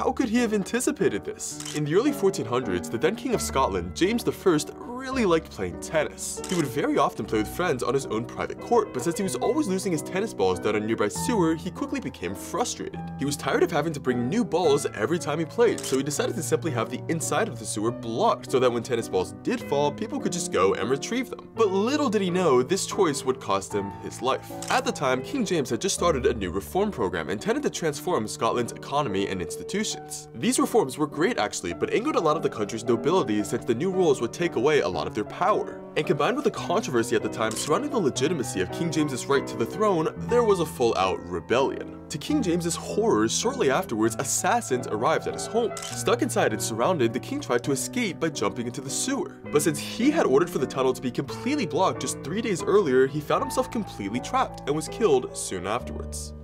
how could he have anticipated this? In the early 1400s, the then King of Scotland, James I, really liked playing tennis. He would very often play with friends on his own private court, but since he was always losing his tennis balls down a nearby sewer, he quickly became frustrated. He was tired of having to bring new balls every time he played, so he decided to simply have the inside of the sewer blocked so that when tennis balls did fall, people could just go and retrieve them. But little did he know, this choice would cost him his life. At the time, King James had just started a new reform program intended to transform Scotland's economy and institutions. These reforms were great actually, but angered a lot of the country's nobility since the new rules would take away a lot of their power. And combined with the controversy at the time surrounding the legitimacy of King James's right to the throne, there was a full-out rebellion. To King James's horrors, shortly afterwards, assassins arrived at his home. Stuck inside and surrounded, the king tried to escape by jumping into the sewer. But since he had ordered for the tunnel to be completely blocked just three days earlier, he found himself completely trapped and was killed soon afterwards.